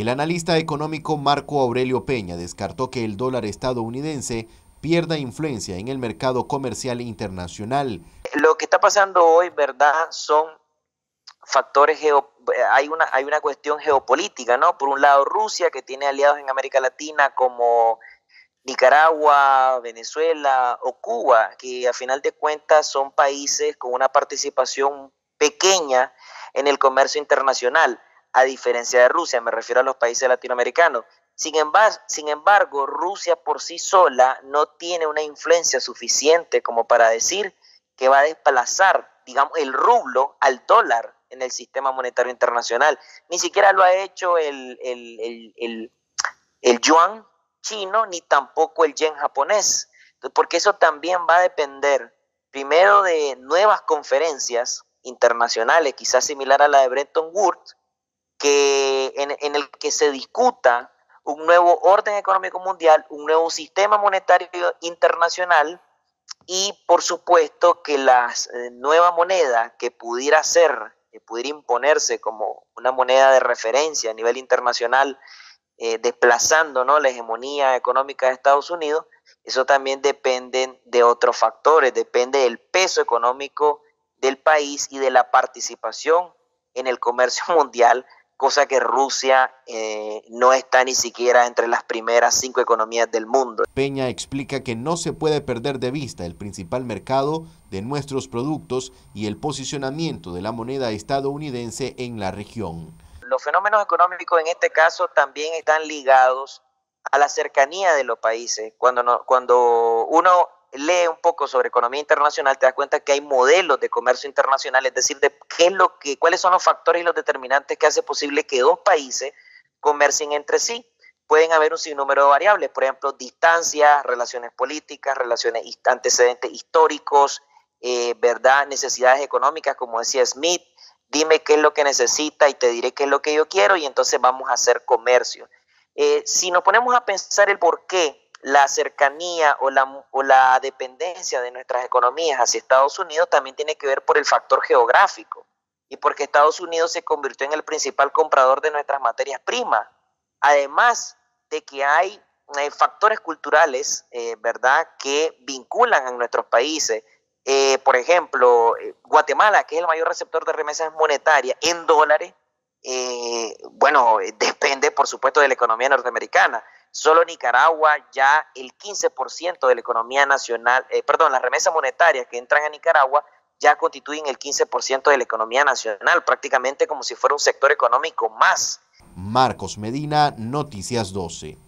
El analista económico Marco Aurelio Peña descartó que el dólar estadounidense pierda influencia en el mercado comercial internacional. Lo que está pasando hoy, ¿verdad? Son factores geo, hay una hay una cuestión geopolítica, ¿no? Por un lado Rusia que tiene aliados en América Latina como Nicaragua, Venezuela o Cuba, que a final de cuentas son países con una participación pequeña en el comercio internacional, a diferencia de Rusia, me refiero a los países latinoamericanos. Sin embargo, sin embargo, Rusia por sí sola no tiene una influencia suficiente como para decir que va a desplazar, digamos, el rublo al dólar en el sistema monetario internacional. Ni siquiera lo ha hecho el, el, el, el yuan chino ni tampoco el yen japonés, porque eso también va a depender primero de nuevas conferencias internacionales, quizás similar a la de Bretton Woods, que en, el que se discuta un nuevo orden económico mundial, un nuevo sistema monetario internacional y por supuesto que la eh, nueva moneda que pudiera ser, que pudiera imponerse como una moneda de referencia a nivel internacional eh, desplazando ¿no? la hegemonía económica de Estados Unidos, eso también depende de otros factores, depende del peso económico del país y de la participación en el comercio mundial, cosa que Rusia eh, no está ni siquiera entre las primeras cinco economías del mundo. Peña explica que no se puede perder de vista el principal mercado de nuestros productos y el posicionamiento de la moneda estadounidense en la región los fenómenos económicos en este caso también están ligados a la cercanía de los países. Cuando, no, cuando uno lee un poco sobre economía internacional, te das cuenta que hay modelos de comercio internacional, es decir, de qué es lo que, cuáles son los factores y los determinantes que hace posible que dos países comercien entre sí. Pueden haber un sinnúmero de variables, por ejemplo, distancia, relaciones políticas, relaciones antecedentes históricos, eh, verdad, necesidades económicas, como decía Smith, dime qué es lo que necesita y te diré qué es lo que yo quiero y entonces vamos a hacer comercio. Eh, si nos ponemos a pensar el por qué la cercanía o la, o la dependencia de nuestras economías hacia Estados Unidos también tiene que ver por el factor geográfico y porque Estados Unidos se convirtió en el principal comprador de nuestras materias primas. Además de que hay factores culturales, eh, ¿verdad?, que vinculan a nuestros países eh, por ejemplo, eh, Guatemala, que es el mayor receptor de remesas monetarias en dólares, bueno, depende por supuesto de la economía norteamericana. Solo Nicaragua ya el 15% de la economía nacional, perdón, las remesas monetarias que entran a Nicaragua ya constituyen el 15% de la economía nacional, prácticamente como si fuera un sector económico más. Marcos Medina, Noticias 12.